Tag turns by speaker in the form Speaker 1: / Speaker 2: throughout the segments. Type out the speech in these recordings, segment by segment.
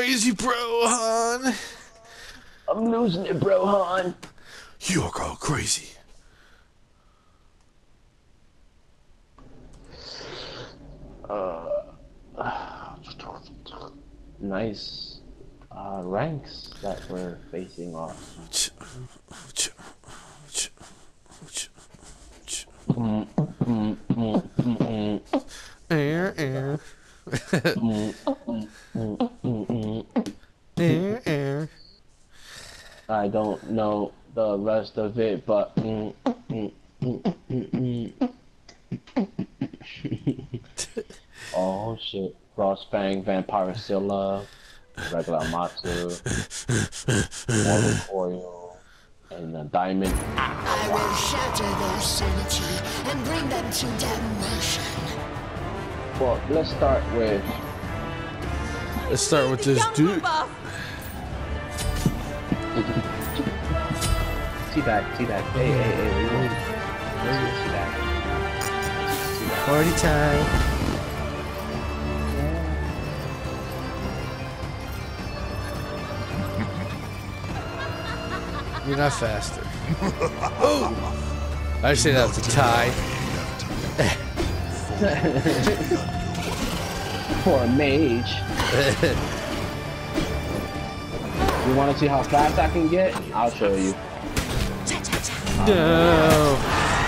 Speaker 1: crazy, bro, hon.
Speaker 2: I'm losing it, bro, hon.
Speaker 1: You're all crazy.
Speaker 2: Uh, Nice uh, ranks that we're facing off.
Speaker 1: Air, air.
Speaker 2: I don't know the rest of it, but. mm, mm, mm, mm, mm. oh shit. Frostfang, Vampiricilla, regular Matsu, Mortal Coil, and the Diamond.
Speaker 3: I will shatter their sanity and bring them to damnation.
Speaker 2: Well, let's start with.
Speaker 1: Let's start with this dude.
Speaker 2: Teabag, teabag. Hey, hey, hey, we want teabag.
Speaker 1: Party time. You're not faster. oh! I say that's a tie.
Speaker 2: For a mage. you want to see how fast I can get? I'll show you.
Speaker 1: No,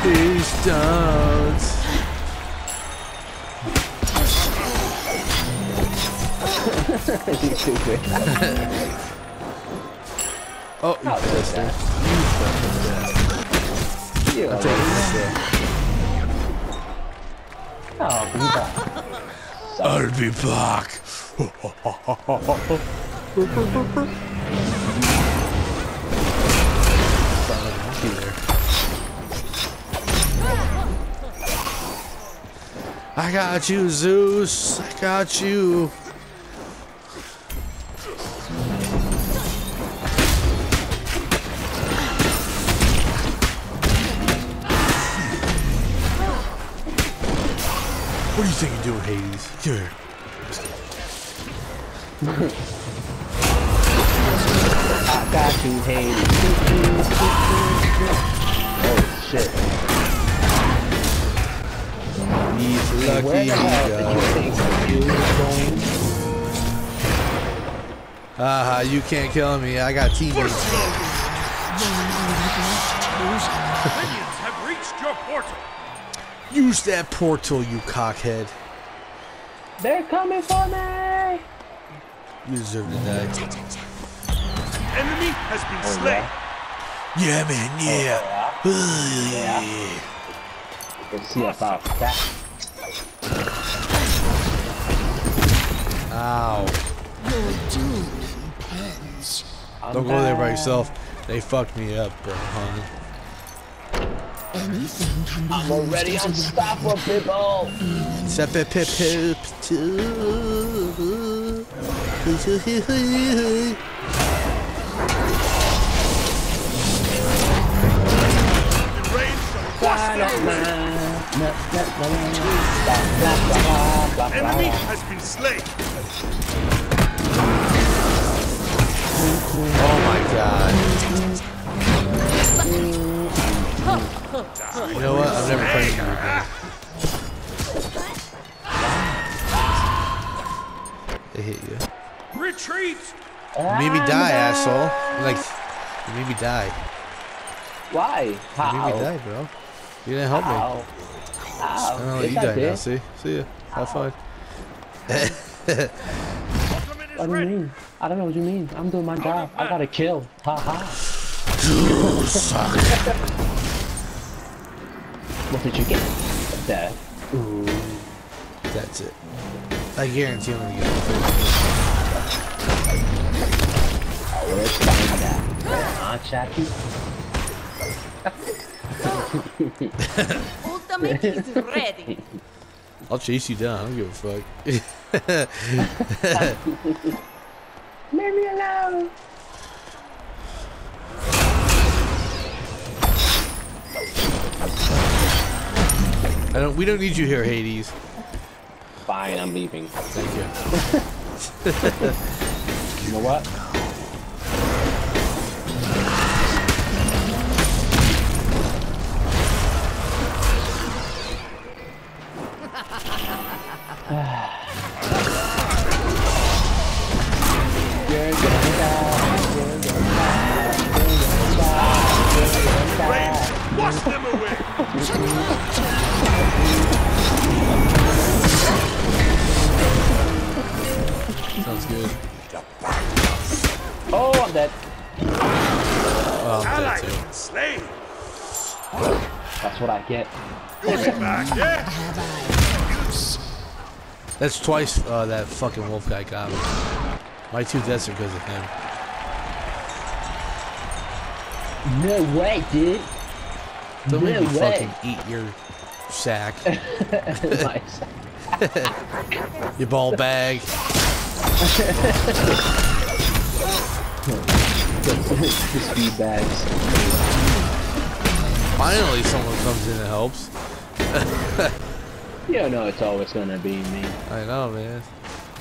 Speaker 1: please don't.
Speaker 2: You.
Speaker 1: Oh, you bastard. You fucking bastard.
Speaker 2: You
Speaker 1: I'll
Speaker 2: be
Speaker 1: I'll be
Speaker 2: back.
Speaker 1: back. I got you, Zeus. I got you. What do you think you're doing, Hades? Here.
Speaker 2: I got you, Hades. Oh, shit.
Speaker 1: He's lucky
Speaker 2: Where
Speaker 1: he
Speaker 2: the hell did
Speaker 1: got.
Speaker 2: you think you was going?
Speaker 1: Haha, you can't kill me. I got teammates.
Speaker 4: Minions have reached your portal.
Speaker 1: Use that portal, you cockhead.
Speaker 2: They're coming for me!
Speaker 1: You deserve to die.
Speaker 4: Enemy has been
Speaker 2: Oh,
Speaker 4: slain.
Speaker 2: yeah?
Speaker 1: Yeah, man, oh, yeah.
Speaker 2: Yeah. Let's see about that.
Speaker 1: Ow.
Speaker 3: Your doom impends.
Speaker 1: Don't go there by yourself. They fucked me up, bro. Huh?
Speaker 3: Anything can be
Speaker 2: I'm already unstoppable, people!
Speaker 1: Step it, pip, pip, too.
Speaker 4: In range shall wash them away. Enemy has been slain.
Speaker 1: Oh my god. You know what? I've never playing you again. They hit you.
Speaker 4: Retreat.
Speaker 1: You made me die, asshole. Like, you made me die.
Speaker 2: Why?
Speaker 1: You made me die, bro. You didn't help me.
Speaker 2: How?
Speaker 1: I don't know. You
Speaker 2: I
Speaker 1: die now.
Speaker 2: did.
Speaker 1: See, see ya. Have fun.
Speaker 2: What do you mean? I don't know what you mean. I'm doing my job. I gotta kill. Ha ha.
Speaker 1: You suck.
Speaker 2: What did you get? Death. Ooh.
Speaker 1: That's it. I guarantee I'm gonna get it.
Speaker 2: Let's find out. Huh, Chappy?
Speaker 5: Ultimate is ready.
Speaker 1: I'll chase you down. I don't give a fuck.
Speaker 2: Leave me alone.
Speaker 1: I don't. We don't need you here, Hades.
Speaker 2: Fine, I'm leaving.
Speaker 1: Thank you.
Speaker 2: You know what? You're That's what I get.
Speaker 4: Back, yeah?
Speaker 3: Have I use?
Speaker 1: That's twice uh, that fucking wolf guy got me. My two deaths are because of him.
Speaker 2: No way, dude.
Speaker 1: Don't make me
Speaker 2: way.
Speaker 1: fucking eat your sack, your ball bag.
Speaker 2: the speed bags.
Speaker 1: Finally, someone comes in and helps.
Speaker 2: You know it's always gonna be me.
Speaker 1: I know, man.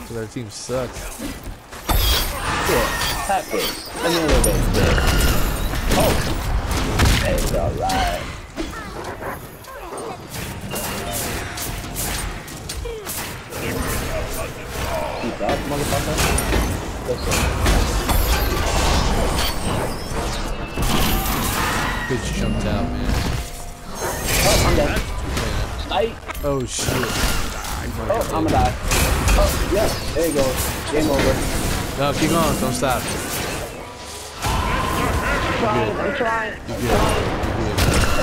Speaker 1: But our team sucks.
Speaker 2: Yeah, a little bit. Oh, it's alright. Keep up, motherfucker. Listen,
Speaker 1: Bitch jumped out, man.
Speaker 2: oh, I'm dead. Stay.
Speaker 1: Oh shit.
Speaker 2: Oh, I'm gonna die. Oh, yes, there you go. Game over.
Speaker 1: No, keep going. Don't stop.
Speaker 2: Trying, I'm trying.
Speaker 1: You're good. You're good.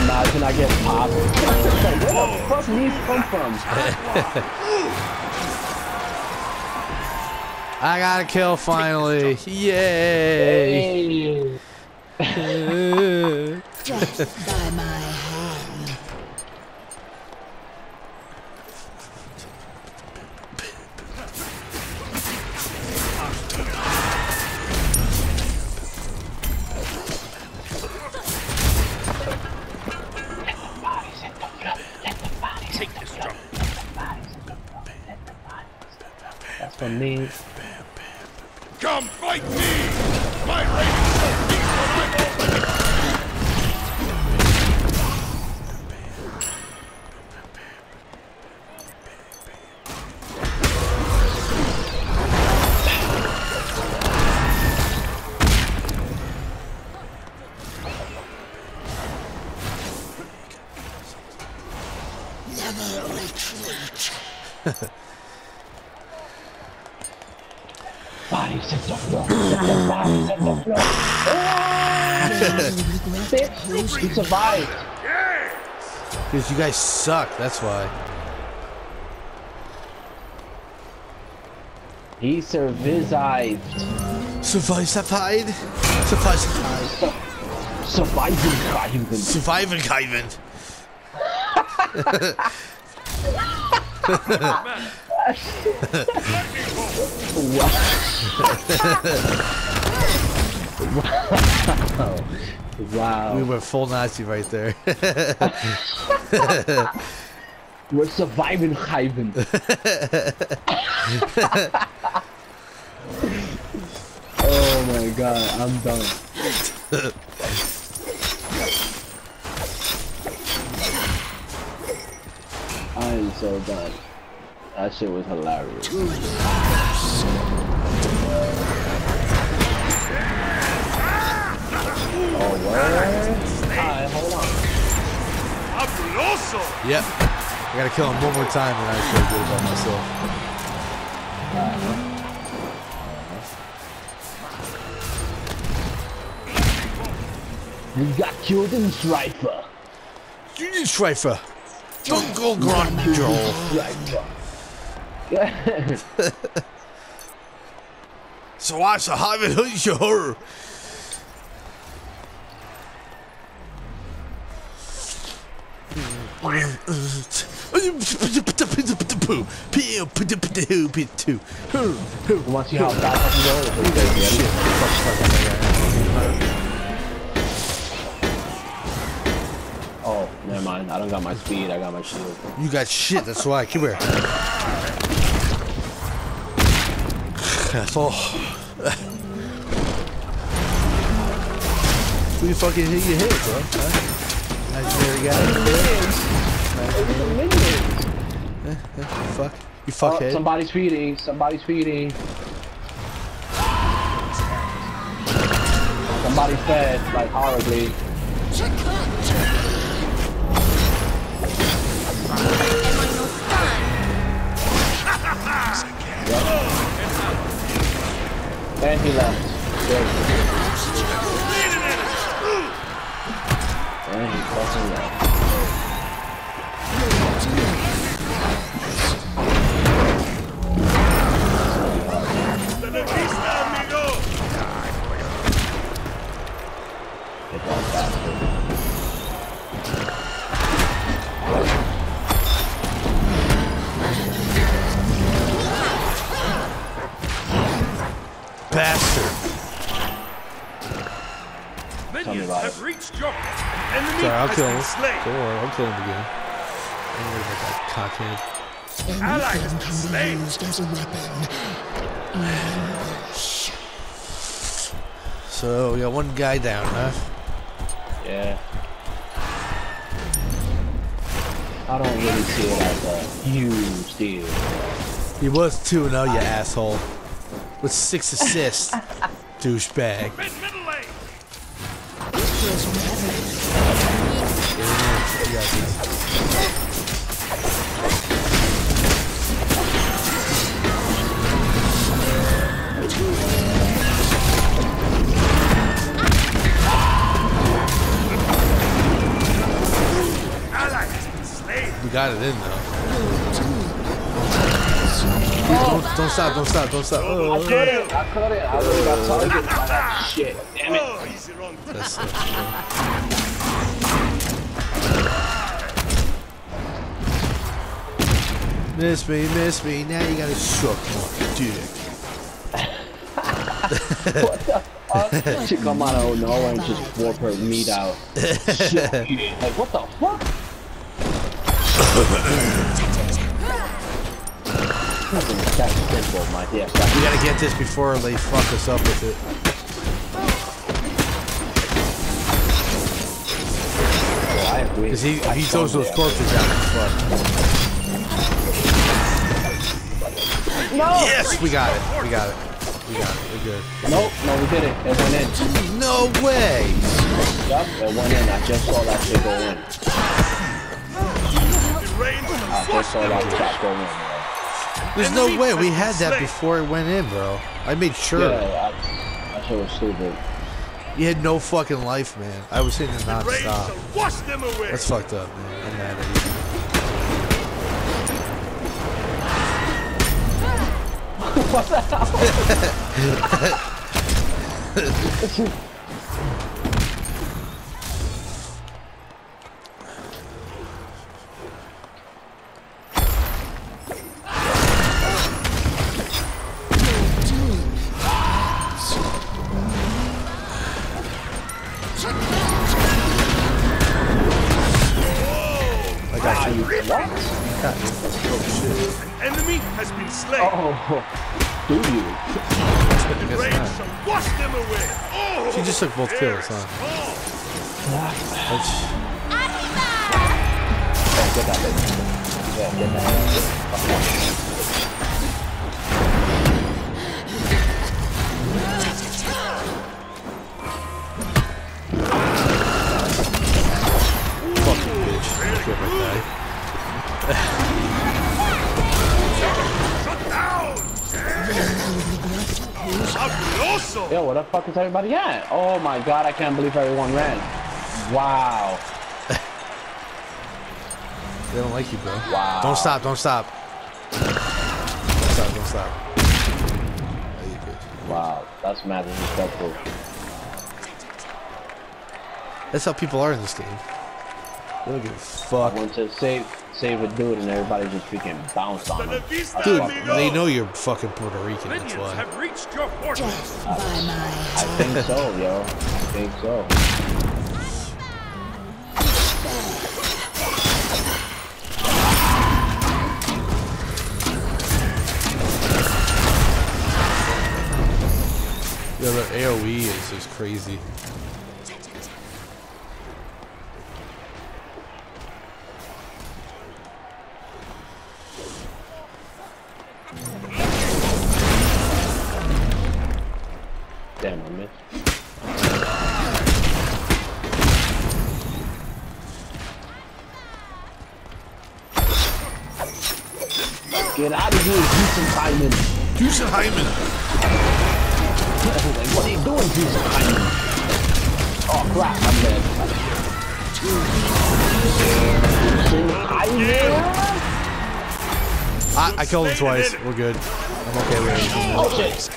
Speaker 2: Imagine I get popped. Where the fuck these come from?
Speaker 1: I got a kill finally. Yay!
Speaker 3: By my
Speaker 2: survived.
Speaker 1: Because you guys suck. That's why.
Speaker 2: He survived.
Speaker 1: Survive, survive. Survive, survive.
Speaker 2: Surviving Ivan.
Speaker 1: Surviving, Ivan.
Speaker 2: Wow.
Speaker 1: We were full Nazi right there.
Speaker 2: We're surviving Ivan. oh my god, I'm done. I am so done. That shit was hilarious. Oh, word? Alright, hold on.
Speaker 4: Fabuloso!
Speaker 1: yep. I gotta kill him one more time and I feel good about myself.
Speaker 2: You got killed in Strifer.
Speaker 1: Union Strifer. Jungle Grandeur.
Speaker 2: Strifer. Yeah.
Speaker 1: So I survive it, who's your?
Speaker 2: Oh, never mind. I don't got my speed. I got my shield.
Speaker 1: You got shit, that's why. Come here. That's all. You fucking hit you hit, bro? Huh? Imaginary guy. Fuck. You
Speaker 2: Oh,
Speaker 1: fuckhead.
Speaker 2: somebody's feeding. Somebody's feeding. Somebody fed like horribly.
Speaker 3: Check
Speaker 5: Am I not stunned?
Speaker 2: And he left. Good. Bastard.
Speaker 4: Minions have reached your
Speaker 1: Sorry, I'll
Speaker 4: has
Speaker 1: kill
Speaker 4: been
Speaker 1: him.
Speaker 4: slain.
Speaker 1: Don't worry, I'll kill him again. Don't worry about that cockhead.
Speaker 4: Ally has been
Speaker 3: can be
Speaker 4: slain.
Speaker 3: used as a weapon.
Speaker 1: So we got one guy down, huh?
Speaker 2: Yeah. I don't really see it as a huge deal.
Speaker 1: He was 2 0, you asshole. With six assists. Douchebag. Got it in though. Don't, don't stop, don't stop, don't stop. Oh,
Speaker 2: I. I couldn't. I really got targeted by that shit. Damn it.
Speaker 4: Oh, easy run.
Speaker 1: that's it. Miss me, miss me. Now you gotta suck my dick. What the fuck?
Speaker 2: she come out of nowhere and just warp her meat out. like what the fuck?
Speaker 1: We gotta get this before they fuck us up with it. Because he, he throws those corpses out, fucked.
Speaker 2: No!
Speaker 1: Yes, we got it. We got it. We got it. We're good.
Speaker 2: Nope, no, we did it. It went in.
Speaker 1: No way!
Speaker 2: Yup, it went in. I just saw that shit go in.
Speaker 4: In range
Speaker 2: I
Speaker 4: and
Speaker 2: just saw that
Speaker 4: flush
Speaker 2: shot go in, bro.
Speaker 1: There's no way. We had that
Speaker 4: slain.
Speaker 1: before it went in, bro. I made sure.
Speaker 2: Yeah, I, that shit was stupid.
Speaker 1: You had no fucking life, man. I was hitting it
Speaker 4: Rain
Speaker 1: non-stop.
Speaker 4: wash them away.
Speaker 1: That's fucked up, man. I'm mad at you. I both kills, huh?
Speaker 2: Fuck is everybody at? Oh my god, I can't believe everyone ran. Wow.
Speaker 1: They don't like you, bro.
Speaker 2: Wow.
Speaker 1: Don't stop, don't stop. Don't stop, don't stop. You good.
Speaker 2: Wow, that's mad disrespectful.
Speaker 1: That's how people are in this game. They don't give a
Speaker 2: I
Speaker 1: fuck.
Speaker 2: went to save save a dude and everybody just freaking bounced on
Speaker 4: Hasta
Speaker 2: him.
Speaker 1: Dude, they know you're fucking Puerto Rican, that's
Speaker 4: Minions
Speaker 1: why.
Speaker 4: have reached your fortress.
Speaker 3: Death by my
Speaker 2: I think so, yo. I think so.
Speaker 1: Yeah, the AoE is just crazy.
Speaker 2: Like, what are you doing? Oh crap, I'm dead.
Speaker 1: I, I killed him twice. We're good. I'm okay with it.
Speaker 2: Oh shit.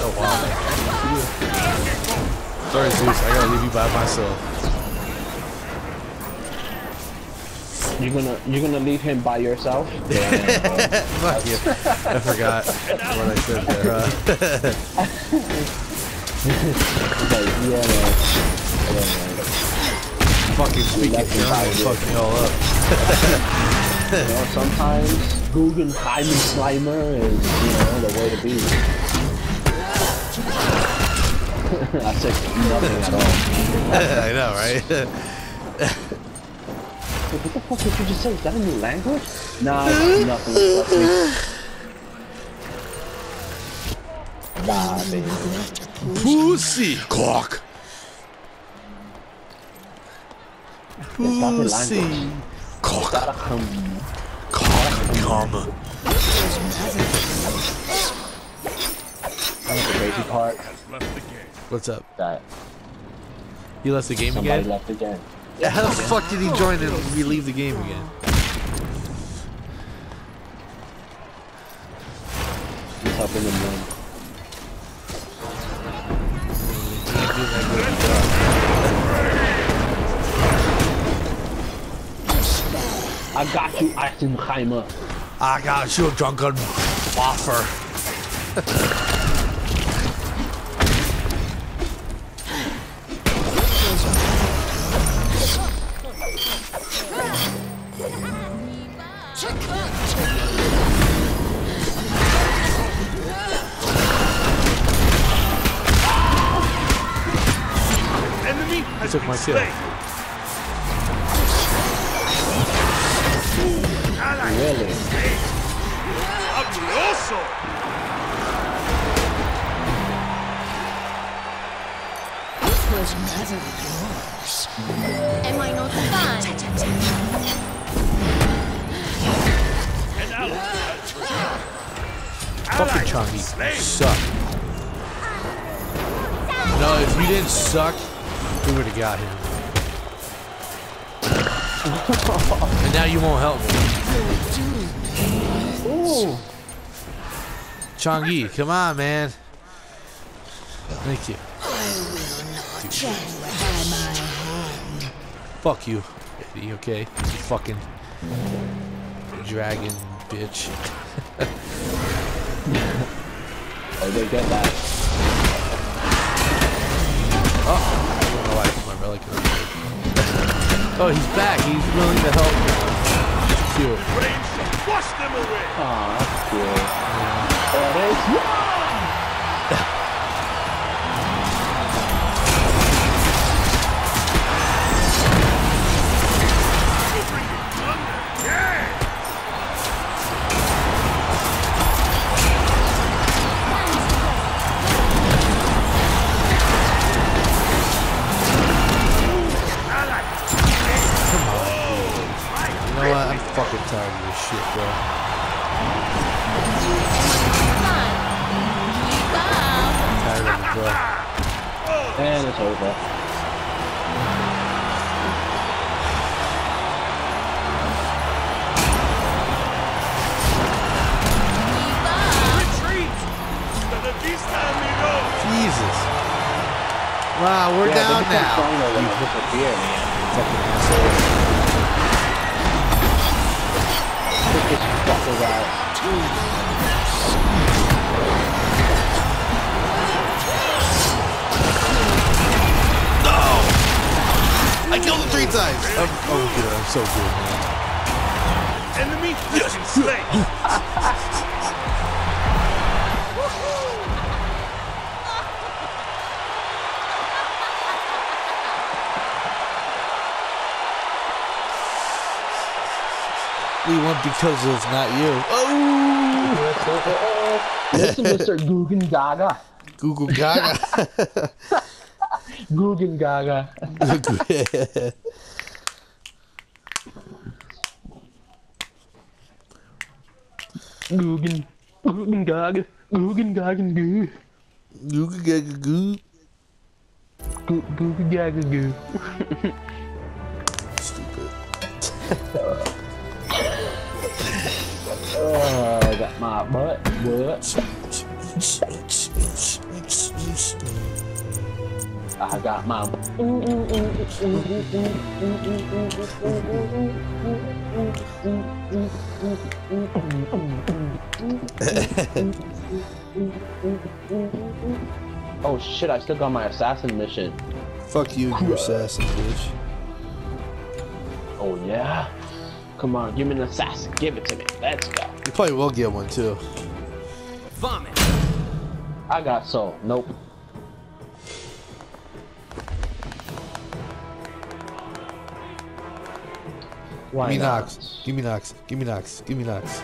Speaker 1: Oh, wow. Sorry, Zeus. I gotta leave you by myself.
Speaker 2: You're gonna you're gonna leave him by yourself?
Speaker 1: Fuck you. I forgot what I said there. Uh,
Speaker 2: like, yeah, man. Yeah,
Speaker 1: fucking speaking German
Speaker 2: it.
Speaker 1: all up.
Speaker 2: You know, sometimes Guggenheim Slimer is, you know, the way to be. I said nothing at all.
Speaker 1: I know, right?
Speaker 2: What the fuck did you just say? Is that a new language? Nah, it's nothing. Trust me. Nah, baby.
Speaker 1: Pussy cock.
Speaker 2: It's not the
Speaker 1: Pussy
Speaker 2: language.
Speaker 1: cock.
Speaker 2: Gotta come.
Speaker 1: Cock come.
Speaker 2: That's the crazy part.
Speaker 4: Left the game.
Speaker 1: What's up?
Speaker 2: That
Speaker 1: He left the game
Speaker 2: somebody
Speaker 1: again?
Speaker 2: left again.
Speaker 1: Yeah, how the fuck did he join and we leave the game again?
Speaker 2: He's helping them win. I got you, Eisenheimer.
Speaker 1: I got you, drunken buffer.
Speaker 4: Enemy has
Speaker 1: took my kill.
Speaker 4: slain. Ally
Speaker 2: Really?
Speaker 4: slain. Fabuloso.
Speaker 3: Was never yours. Am I not fine?
Speaker 1: Fucking Changi, you suck. No, if you didn't suck, we would have got him. and now you won't help me.
Speaker 2: Ooh.
Speaker 1: Changi, come on, man. Thank you. Fuck you, Eddie, okay? You fucking dragon bitch.
Speaker 2: Oh, they get that.
Speaker 1: Oh, I don't know why I put my relic in. Oh, he's back. He's willing to help. Cute.
Speaker 4: Wash them away.
Speaker 2: Aw, that's cool. Oh,
Speaker 1: fucking tired of this shit, bro. tired of it, bro.
Speaker 2: And it's over.
Speaker 4: retreat. Hasta la vista, amigo.
Speaker 1: Jesus. Wow, we're
Speaker 2: yeah,
Speaker 1: down now.
Speaker 2: stronger disappear, man.
Speaker 1: Fucking assholes.
Speaker 2: This fuckers out.
Speaker 1: I killed him three times. I'm, oh, oh good. I'm so good, man.
Speaker 4: Enemy has been slain.
Speaker 1: We won because of not you. Oh!
Speaker 2: Listen, Mr. Guggen Gaga.
Speaker 1: Google Gaga.
Speaker 2: Guggen Gaga. Guggen. Guggen Gaga. Guggen Gaga. Goo.
Speaker 1: Google Gaga Goo.
Speaker 2: Goo- Guggen Gaga. Goo.
Speaker 1: Stupid.
Speaker 2: Oh, I got my butt. I got my. oh shit! I still got my assassin mission.
Speaker 1: Fuck you your assassin, bitch.
Speaker 2: Oh yeah. Come on, give me an assassin. Give it to me. Let's go.
Speaker 1: You probably will get one too.
Speaker 5: Vomit.
Speaker 2: I got soul. Nope. Why
Speaker 1: Give me
Speaker 2: not?
Speaker 1: Nox. Give me Nox. Give me Nox. Give me Nox.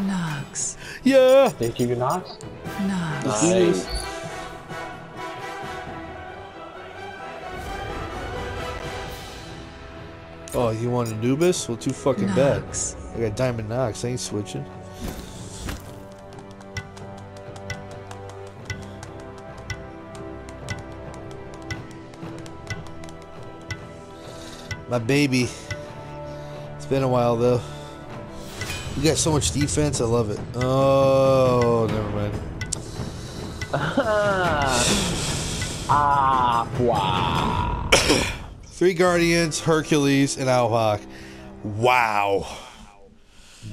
Speaker 6: Nox.
Speaker 1: Yeah.
Speaker 2: Did you Knox?
Speaker 6: Nox.
Speaker 2: Nice.
Speaker 1: Oh, you want Anubis? Well, too fucking bad. I got Diamond Nox. I ain't switching. My baby. It's been a while though. You got so much defense. I love it. Oh, never mind.
Speaker 2: Ah, wow.
Speaker 1: Three Guardians, Hercules, and Owlhawk. Wow.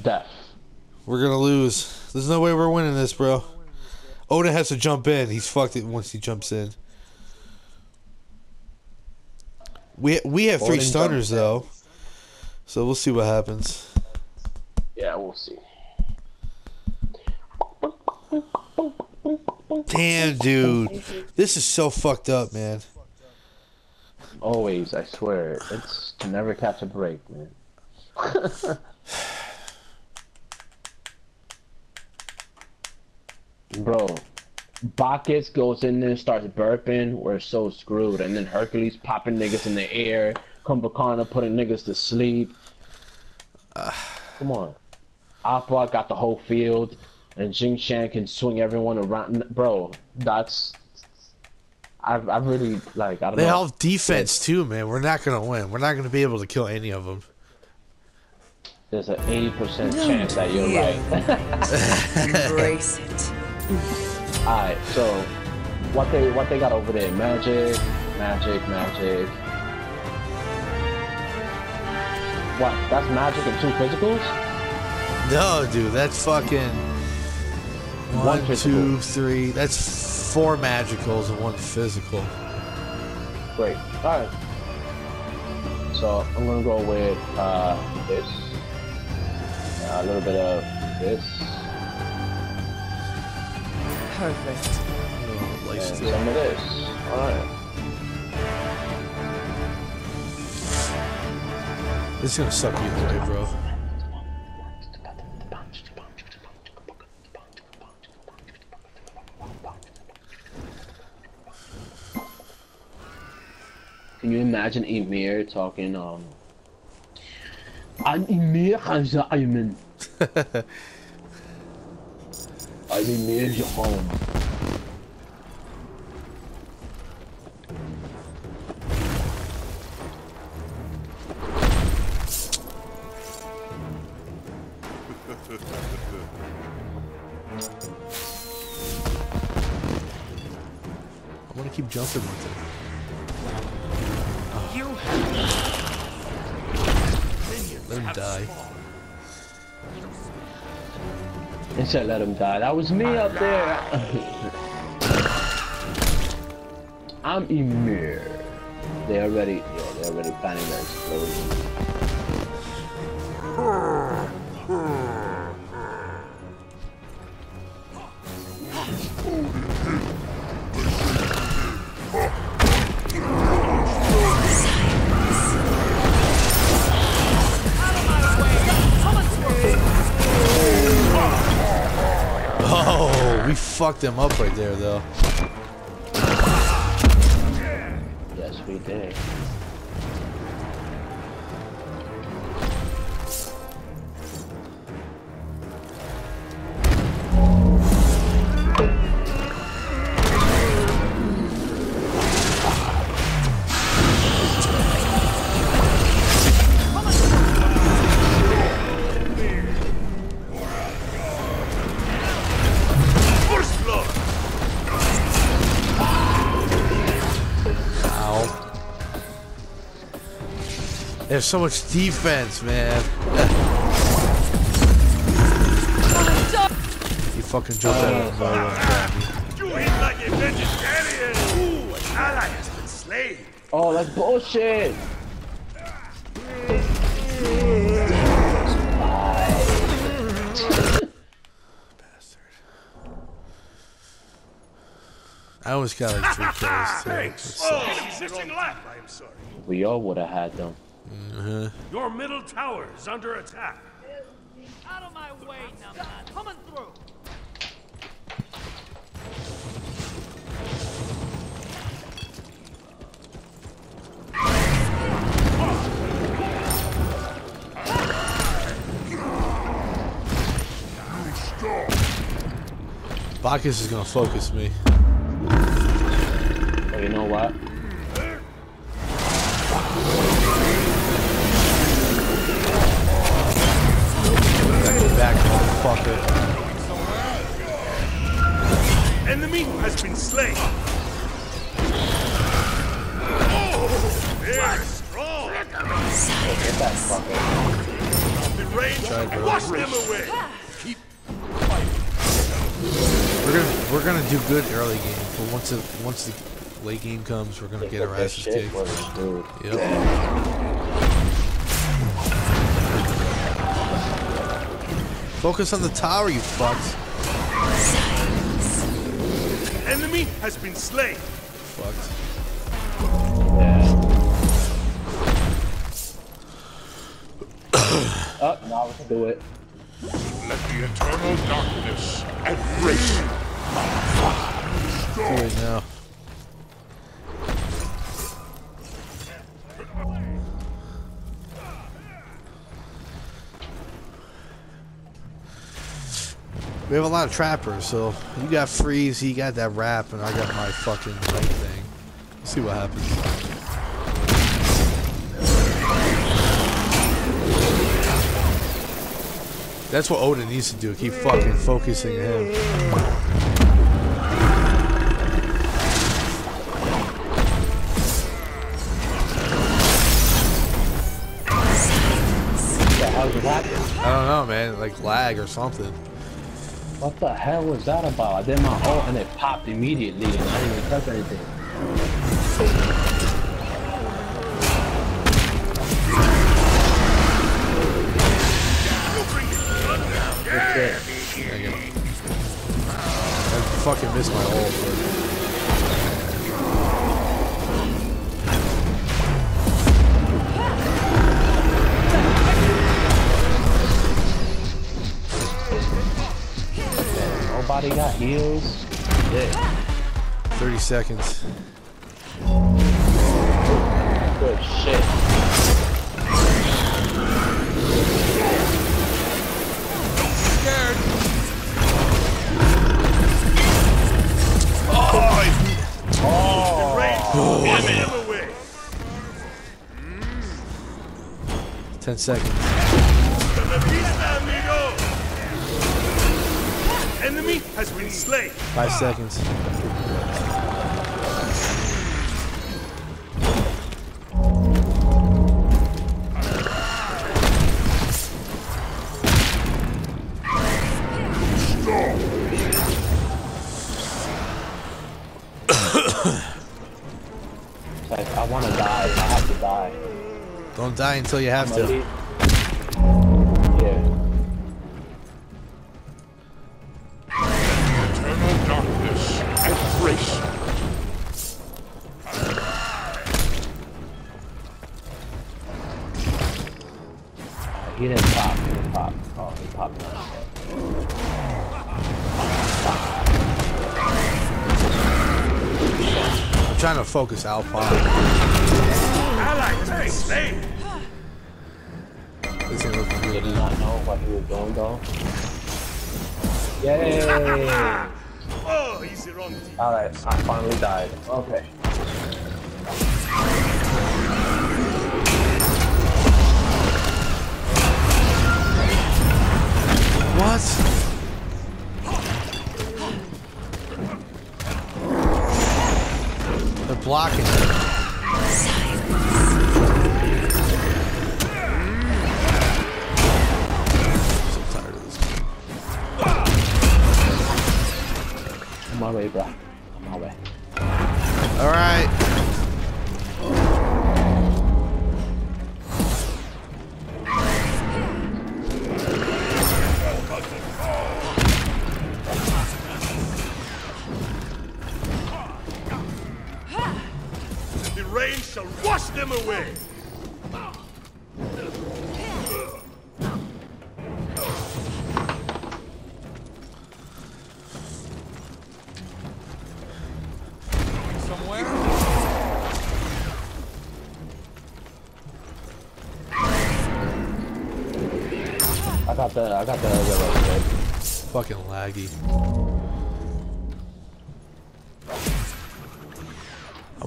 Speaker 2: Death.
Speaker 1: We're gonna lose. There's no way we're winning this, bro. Oda has to jump in. He's fucked it once he jumps in. We we have three
Speaker 2: Odin
Speaker 1: stunners
Speaker 2: jumps in.
Speaker 1: though, so we'll see what happens.
Speaker 2: Yeah, we'll see.
Speaker 1: Damn, dude, this is so fucked up, man.
Speaker 2: Always, I swear. It's to never catch a break, man. Bro, Bacchus goes in there, starts burping. We're so screwed. And then Hercules popping niggas in the air. Kumbhakarna putting niggas to sleep. Come on. Aqua got the whole field. And Jing Shan can swing everyone around. Bro, that's. I, I really, like, I don't
Speaker 1: They
Speaker 2: know.
Speaker 1: all have defense too, man. We're not gonna win. We're not gonna be able to kill any of them.
Speaker 2: There's an 80% chance that you're right.
Speaker 6: Embrace it.
Speaker 2: Alright, so what they what they got over there? Magic, magic, magic. What? That's magic and two physicals?
Speaker 1: No, dude, that's fucking
Speaker 2: One
Speaker 1: one,
Speaker 2: physical.
Speaker 1: two, three. That's four magicals and one physical.
Speaker 2: Great. Alright. So I'm gonna go with uh this. Uh, a little bit of this.
Speaker 6: Perfect.
Speaker 1: No,
Speaker 2: And
Speaker 1: license.
Speaker 2: some of this. Alright.
Speaker 1: This is gonna suck you away, bro.
Speaker 2: Can you imagine Ymir talking um I'm Emir Hazaiman. I'm Emir Jahan.
Speaker 1: I want to keep jumping with it.
Speaker 5: You
Speaker 1: Let him die.
Speaker 2: They said let him die. That was me up there. I'm Ymir. They already, yeah, they already planning their explosion.
Speaker 1: Fucked them up right there, though. So much defense, man. he fucking jumped out of the nowhere and grabbed me.
Speaker 4: You hit like a vegetarian! Ooh, an ally has been slain!
Speaker 2: Oh, that's bullshit.
Speaker 1: I always got like three kills, too.
Speaker 4: Thanks! Oh, missing lap, I'm sorry.
Speaker 2: We all would have had them. Mm-hmm.
Speaker 4: Your middle tower is under attack.
Speaker 5: Out of my way, numbnut. Coming through.
Speaker 1: Bacchus is gonna focus me.
Speaker 2: Oh, you know what?
Speaker 1: Back, motherfucker.
Speaker 4: Enemy has been slain. Oh, very strong.
Speaker 2: Get that fucker.
Speaker 4: The range, wash them away. Keep
Speaker 1: We're gonna we're gonna do good early game, but once it once the late game comes, we're gonna get our asses kicked. Yep. Focus on the tower, you fucks.
Speaker 4: enemy has been slain.
Speaker 1: Fucked.
Speaker 2: Yeah. Up, oh, now let's do it.
Speaker 4: Let the eternal darkness embrace you.
Speaker 1: Do it now. We have a lot of trappers, so you got freeze, he got that wrap, and I got my fucking light thing. Let's see what happens. That's what Odin needs to do. Keep fucking focusing him. I don't know, man. Like lag or something.
Speaker 2: What the hell was that about? I did my ult and it popped immediately and I didn't even touch anything. That's it.
Speaker 1: There you go. I fucking missed my ult.
Speaker 2: Nobody got heals. Yeah.
Speaker 1: 30 seconds.
Speaker 2: Good shit.
Speaker 4: Scared.
Speaker 2: Oh,
Speaker 4: Range, wash them away.
Speaker 1: 10 seconds.
Speaker 4: Enemy has been slain.
Speaker 1: 5 seconds.
Speaker 2: like, I want to die. I have to die.
Speaker 1: Don't die until you have
Speaker 2: I'm gonna
Speaker 1: to. Focus Alpha.
Speaker 4: Rain shall wash them away.
Speaker 2: I got the I got the other upgrade.
Speaker 1: Fucking laggy.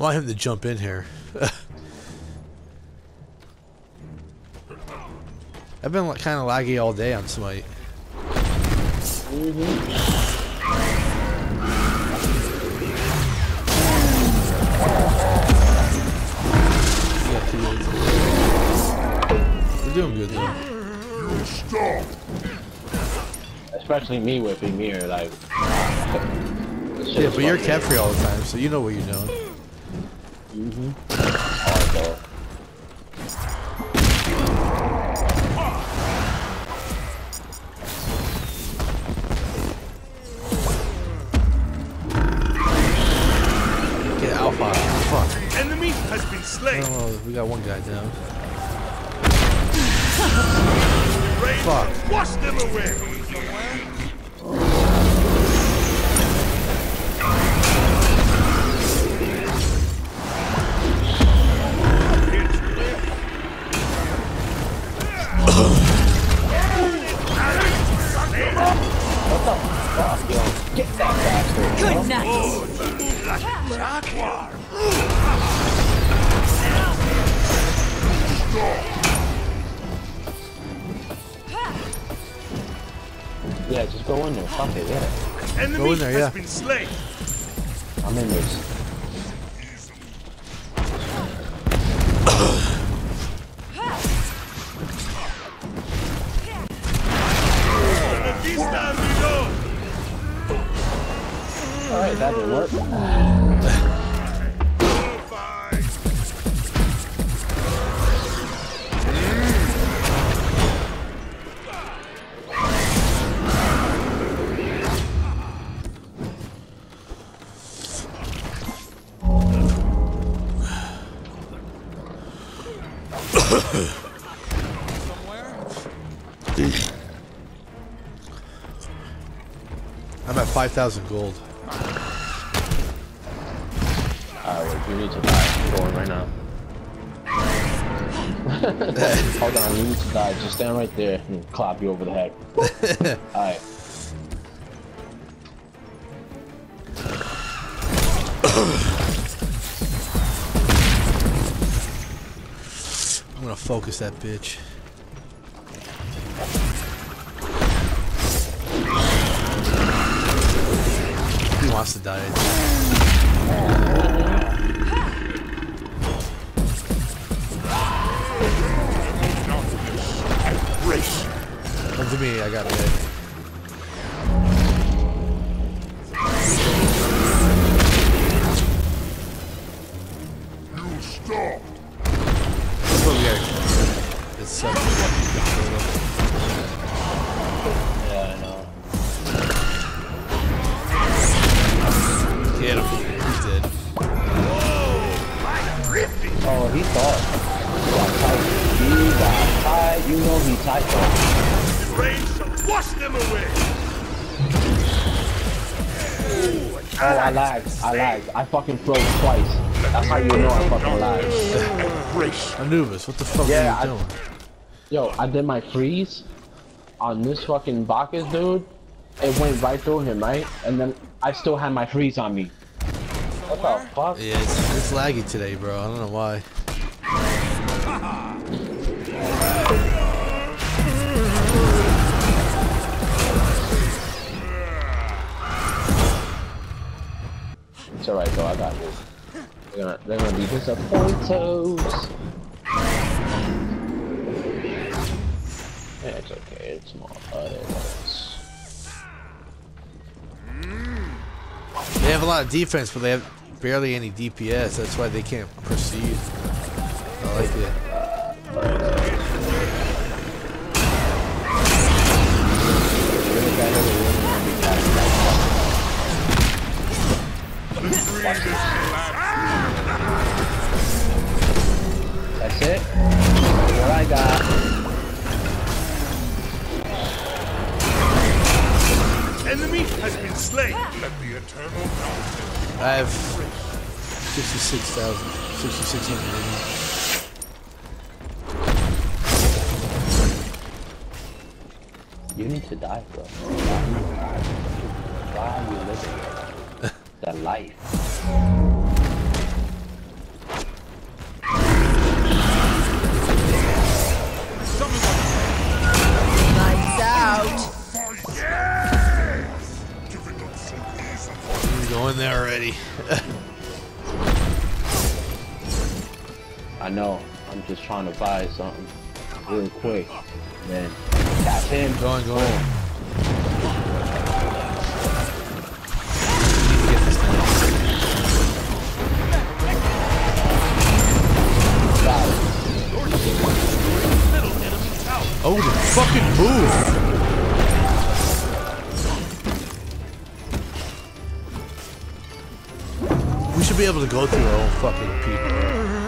Speaker 1: I want him to jump in here. I've been kind of laggy all day on Smite. Two days. We're doing good though.
Speaker 2: Especially me with Ymir, like.
Speaker 1: Yeah, but you're free all the time, so you know what you're doing.
Speaker 4: Wash
Speaker 2: go in there. Fuck it, yeah.
Speaker 4: Enemy
Speaker 1: Go in there,
Speaker 4: has
Speaker 1: yeah.
Speaker 4: been slain.
Speaker 2: I'm in this.
Speaker 1: 5,000 gold.
Speaker 2: Alright, you need to die. Going right now. Hold on, you need to die. Just stand right there and clap you over the head. Alright.
Speaker 1: I'm gonna focus that bitch.
Speaker 4: You stop.
Speaker 1: That's what we gotta. It's
Speaker 2: Yeah, I know.
Speaker 1: Get him. He's dead.
Speaker 2: Oh, he thought. He got. He got. You know he tight
Speaker 4: rain shall wash them away.
Speaker 2: Oh, I lagged. I lagged. I fucking froze twice. That's how you know I fucking lagged.
Speaker 1: Anubis, what the fuck
Speaker 2: Yeah,
Speaker 1: are
Speaker 2: I-
Speaker 1: you doing?
Speaker 2: Yo, I did my freeze on this fucking Bacchus dude. It went right through him, right? And then I still had my freeze on me. What the fuck?
Speaker 1: Yeah, it's, it's laggy today, bro. I don't know why.
Speaker 2: It's alright though, I got this. They're gonna, they're gonna be disappointed. Yeah, it's okay, it's more others.
Speaker 1: They have a lot of defense, but they have barely any DPS. That's why they can't proceed. I like it.
Speaker 2: That's it? That's what I got.
Speaker 4: Enemy has been slain. Let the eternal darkness.
Speaker 1: I have 66,000, 6,600.
Speaker 2: You need to die, bro. Why are you living the life?
Speaker 1: Already.
Speaker 2: I know. I'm just trying to buy something real quick. Then tap in.
Speaker 1: Go on, go on. Able to go through our own fucking people.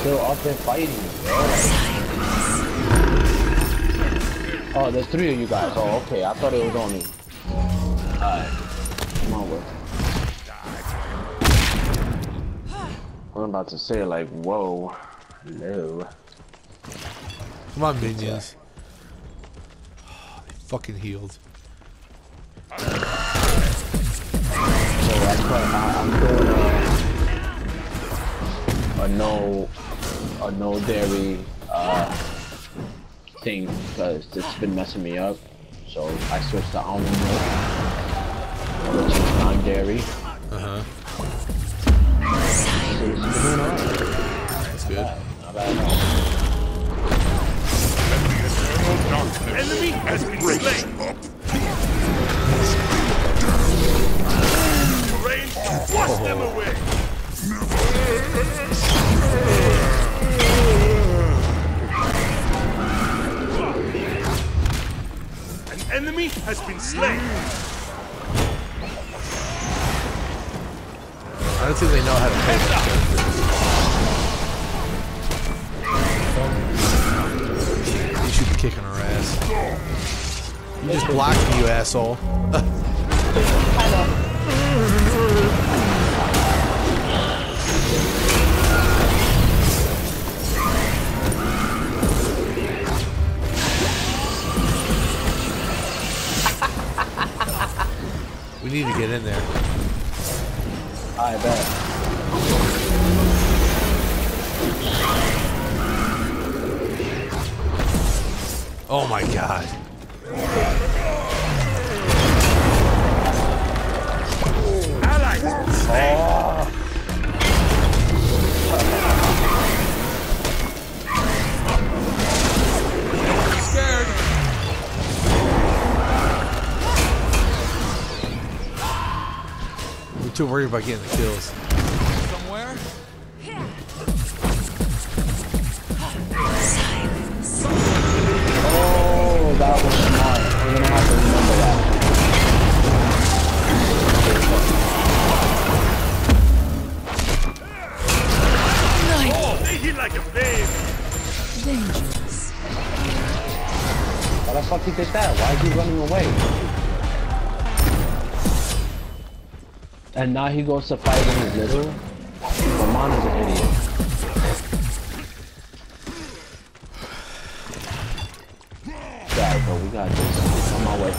Speaker 2: Still up there fighting, bro? Oh, there's three of you guys. Oh, okay. I thought it was only. Alright. Come on, with. I'm about to say, like, whoa. Hello.
Speaker 1: Come on, minions. They fucking healed.
Speaker 2: So I put, I, I'm doing a, a uh, no, a no dairy uh, thing because it's been messing me up. So I switched to almond milk, which is non-dairy.
Speaker 1: Uh huh.
Speaker 2: So it's been doing alright.
Speaker 1: That's good.
Speaker 2: Not bad at all.
Speaker 4: The eternal darkness. Enemy has been slain. Rain, wash them away. Enemy has been slain.
Speaker 1: I don't think they know how to play that. You should be kicking her ass. You just blocked me, you asshole. We need to get in there.
Speaker 2: I bet.
Speaker 1: Oh my god. Allies! Oh. Too worried about getting the kills.
Speaker 4: Somewhere?
Speaker 2: Oh, that was smart. We're gonna have to remember that.
Speaker 4: Oh, they hit like a babe.
Speaker 7: Dangerous.
Speaker 2: Why the fuck he did that? Why is he running away? And now he goes to fight in his little. Lamont is an idiot. Sorry, bro. We got this. It's on my way.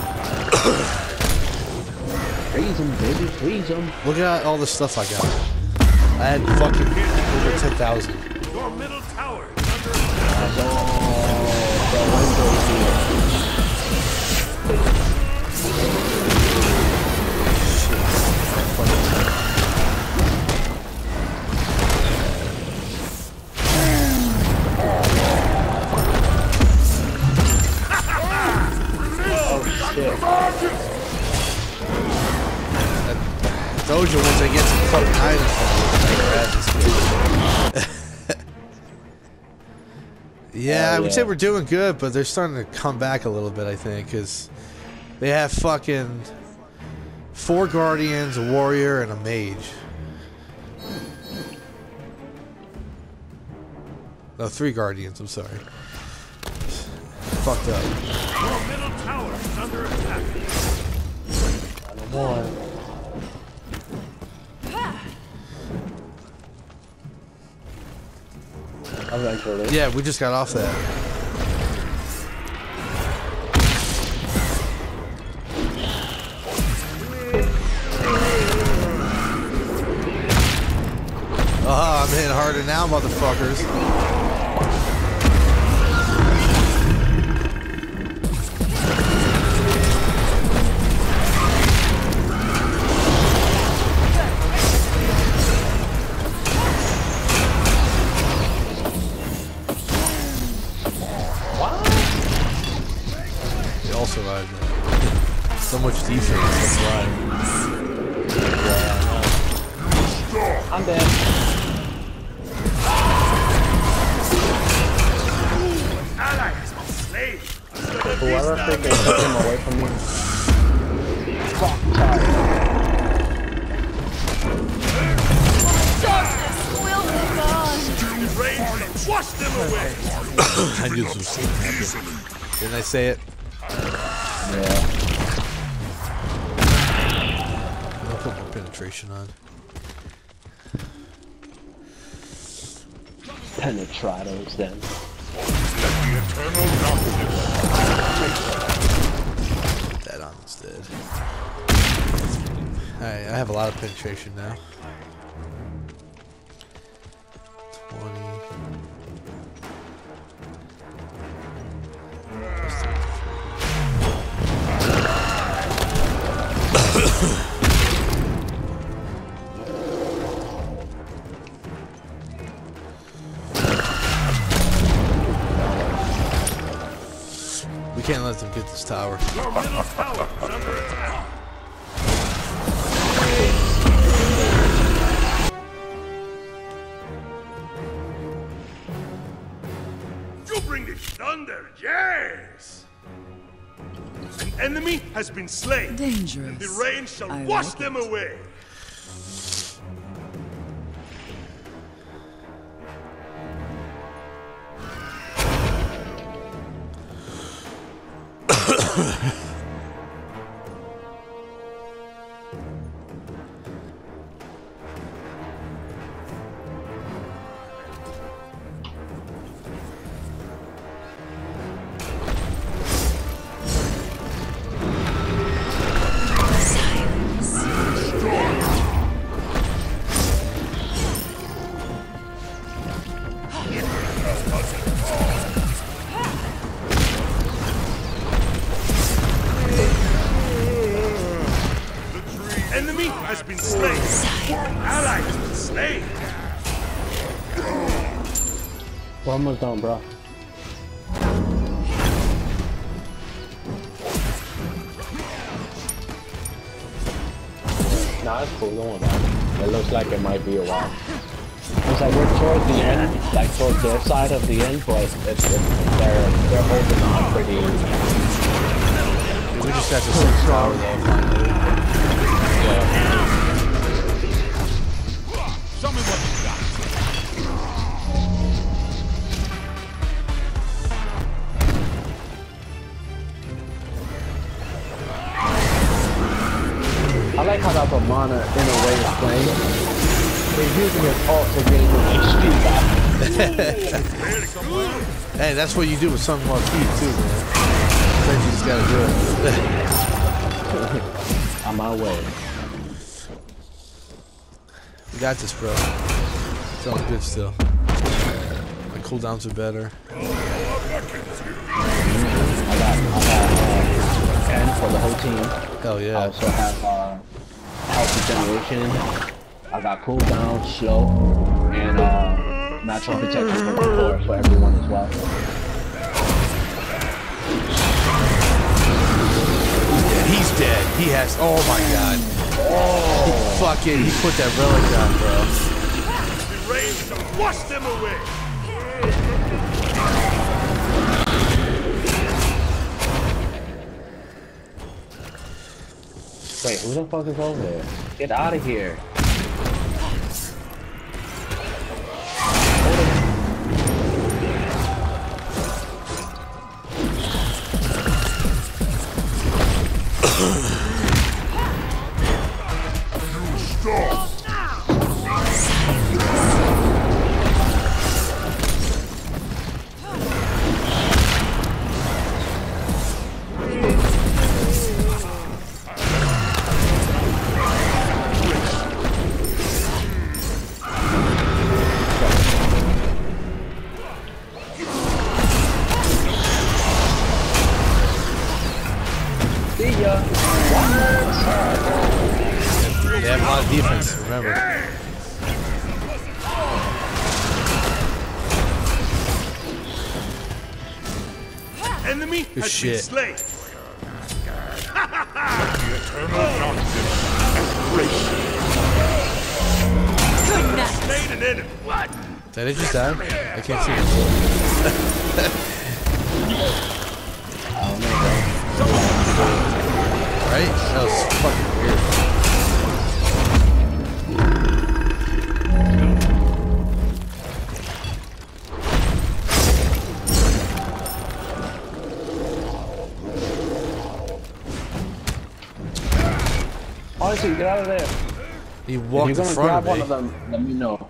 Speaker 2: freeze him, baby. Freeze him.
Speaker 1: Look at all the stuff I got. I had fucking over 10,000.
Speaker 4: Your middle tower is under attack.
Speaker 1: Doja, once I get some fucking items from you, make her ass this good. Yeah,
Speaker 2: Oh,
Speaker 1: I would say we're doing good, but they're starting to come back a little bit, I think, because they have fucking four guardians, a warrior, and a mage. No, three guardians, I'm sorry. Fucked up.
Speaker 4: Your middle tower is under attack.
Speaker 2: More. Eventually.
Speaker 1: Yeah, we just got off that. Oh, I'm hitting harder now, motherfuckers. Much defense, that's why.
Speaker 2: I'm dead.
Speaker 4: Ally has been slain. Hasta la
Speaker 2: Whoever freaking took him away from me. Fuck, sorry.
Speaker 3: Darkness will live on.
Speaker 4: The wash them away.
Speaker 1: I knew this was gonna. Didn't I say it? Penetration on.
Speaker 2: Penetrados then.
Speaker 4: The eternal.
Speaker 1: Put that on instead. Alright, I have a lot of penetration now. This tower.
Speaker 4: Your middle tower is under attack. You bring the thunder, yes! An enemy has been slain.
Speaker 7: Dangerous.
Speaker 4: The rain shall
Speaker 7: I
Speaker 4: wash
Speaker 7: like
Speaker 4: them
Speaker 7: it.
Speaker 4: away. Enemy has been slain. An ally has been slain.
Speaker 2: We're almost done, bro. Nah, it's cool. Don't worry about it. It looks like it might be a while. It's like we're towards the end, like towards their side of the end, but it's, it's, they're they're holding on pretty.
Speaker 1: We just have to six power
Speaker 2: I like how that Vamana in a way is playing. He's using his ult to gain his HP back.
Speaker 1: Hey, that's what you do with Sun Marquis too, man. Sometimes you just gotta do it.
Speaker 2: On my way.
Speaker 1: You got this, bro. Feeling good still. My cooldowns are better.
Speaker 2: I got, I got uh, 10 for the whole team.
Speaker 1: Hell
Speaker 2: I
Speaker 1: yeah.
Speaker 2: also have uh, health regeneration. I got cooldown, slow, and uh, natural protection for the core for everyone as well.
Speaker 1: Yeah, he's dead. He has. Oh my god. He fucking. He put that relic down, bro.
Speaker 4: Wash them away.
Speaker 2: Wait, who the fuck is over there? Get out of here.
Speaker 1: Walked in
Speaker 2: gonna
Speaker 1: front
Speaker 2: grab
Speaker 1: of
Speaker 2: one of them, let me know.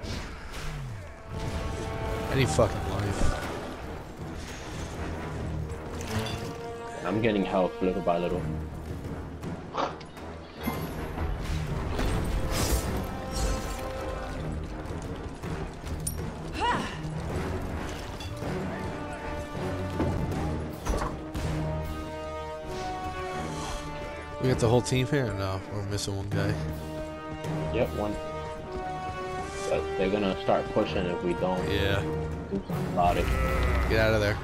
Speaker 1: Any fucking life.
Speaker 2: I'm getting help little by little.
Speaker 1: We got the whole team here? No, we're missing one guy.
Speaker 2: Yep, one. But they're gonna start pushing if we don't
Speaker 1: Yeah.
Speaker 2: do something about it.
Speaker 1: Get out of there.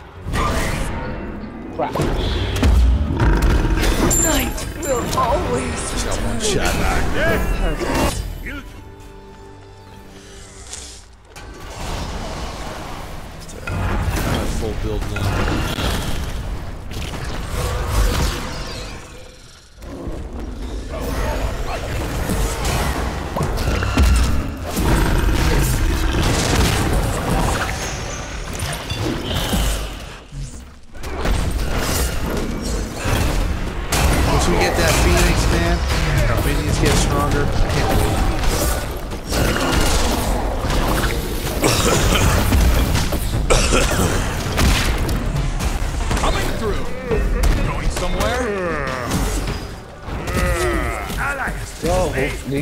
Speaker 2: Crap.
Speaker 7: Night will always
Speaker 1: Got one shot.
Speaker 7: perfect.
Speaker 4: You
Speaker 1: I'm at full build now.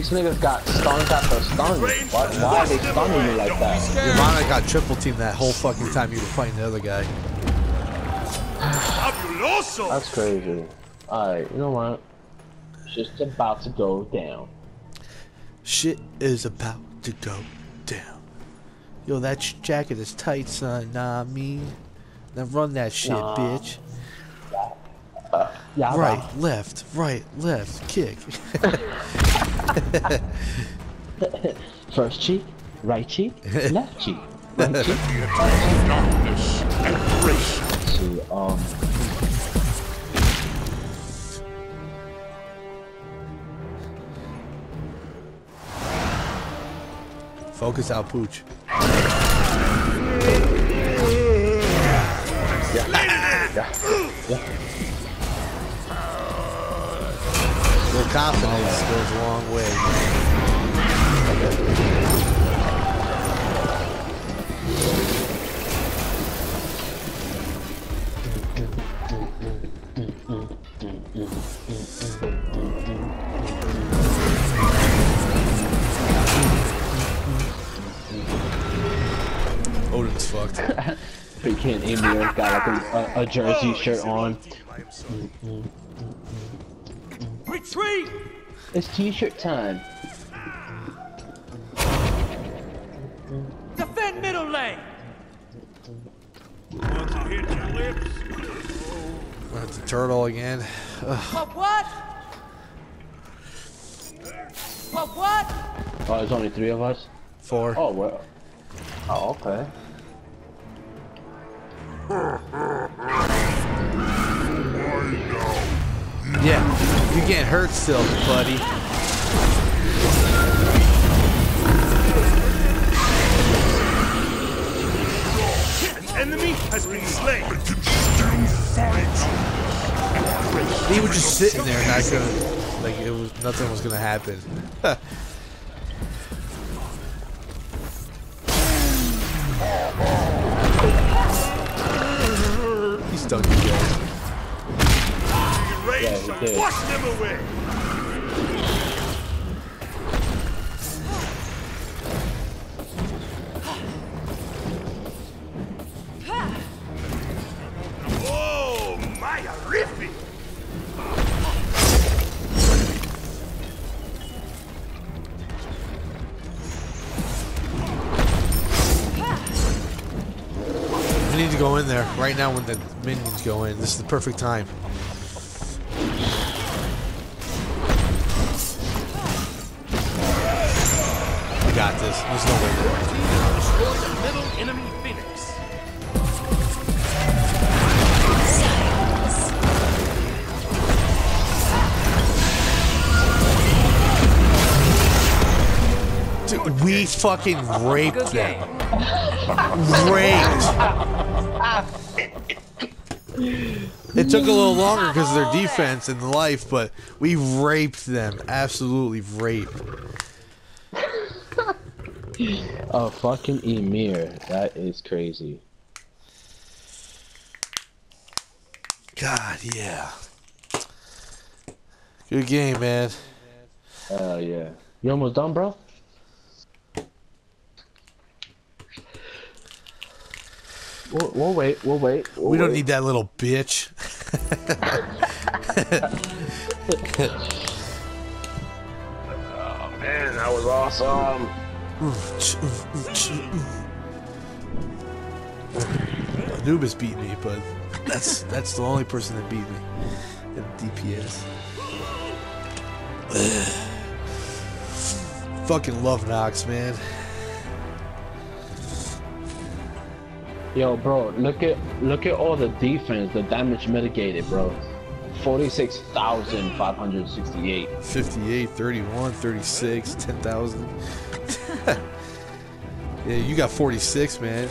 Speaker 2: These niggas got stuns after stuns. Why, why are they stunning me like that?
Speaker 1: Vamana got triple teamed that whole fucking time you were fighting the other guy.
Speaker 4: Fabuloso.
Speaker 2: That's crazy. Alright, you know what? It's just about to go down.
Speaker 1: Shit is about to go down. Yo, that jacket is tight, son. Nah, me. Now run that shit,
Speaker 2: Nah.
Speaker 1: bitch.
Speaker 2: Uh, yeah,
Speaker 1: Right, left, right, left, kick.
Speaker 2: First cheek, right cheek, left cheek, right cheek.
Speaker 4: Darkness and grace.
Speaker 2: See, um,
Speaker 1: Focus out, Pooch. Little confidence goes a long way. Odin's fucked.
Speaker 2: big kid Ymir got like a, a, a jersey shirt on.
Speaker 5: Retreat!
Speaker 2: It's t-shirt time.
Speaker 5: Defend middle lane!
Speaker 4: Once it hits your lips,
Speaker 1: That's a turtle again.
Speaker 5: What what? What what?
Speaker 2: Oh, there's only three of us.
Speaker 1: Four.
Speaker 2: Oh, well. Oh, okay.
Speaker 1: Yeah, you're getting hurt still, buddy.
Speaker 4: enemy has been slain.
Speaker 1: He was just sitting there, not gonna, like it was nothing was gonna happen. He's done you guys.
Speaker 4: Rain
Speaker 2: Yeah, we
Speaker 4: shall
Speaker 2: did.
Speaker 4: wash them away. Oh, my horrific!
Speaker 1: We need to go in there right now when the minions go in. This is the perfect time. We got this. There's no way.
Speaker 4: Destroy the middle enemy phoenix.
Speaker 1: Dude, we fucking raped them. Raped. It took a little longer because of their defense and life, but we raped them. Absolutely raped.
Speaker 2: A fucking Ymir. That is crazy.
Speaker 1: God, yeah. Good game, man.
Speaker 2: Hell yeah. You almost done, bro? We'll, we'll wait. We'll wait. We'll
Speaker 1: We don't need that little bitch.
Speaker 2: oh Man, that was awesome.
Speaker 1: Anubis beat me, but that's that's the only person that beat me in DPS. Fucking love Nox, man.
Speaker 2: Yo, bro, look at look at all the defense, the damage mitigated, bro. Forty-six thousand five hundred sixty-eight.
Speaker 1: 58, 31, 36, 10,000. Yeah, you got 46, man.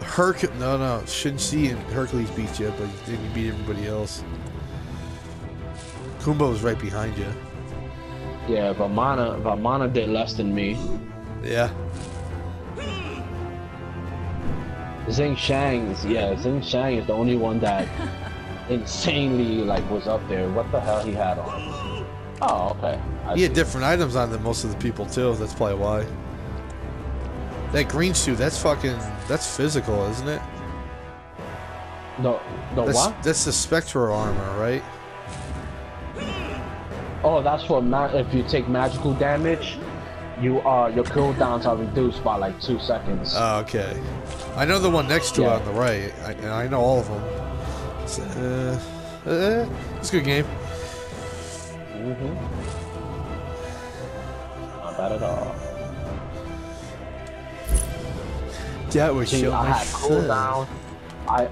Speaker 1: Herc, no, no, shouldn't see him. Hercules beat you, but then you beat everybody else. Kumbo's right behind you.
Speaker 2: Yeah, Vamana, Vamana did less than me.
Speaker 1: Yeah.
Speaker 2: Zing Shang, is, yeah, Zing Shang is the only one that insanely like was up there. What the hell he had on? Oh, okay. I
Speaker 1: He had different items on than most of the people too. That's probably why. That green suit, that's fucking, that's physical, isn't it?
Speaker 2: No, no
Speaker 1: That's,
Speaker 2: what?
Speaker 1: that's the spectral armor, right?
Speaker 2: Oh, that's what. ma- if you take magical damage, you are your cooldowns are reduced by like two seconds.
Speaker 1: Oh, okay. I know the one next to it on the right. I, and I know all of them. It's, uh, uh, it's a good game.
Speaker 2: Mm-hmm. Not bad at all.
Speaker 1: That was
Speaker 2: See,
Speaker 1: shit.
Speaker 2: I had cooldown. I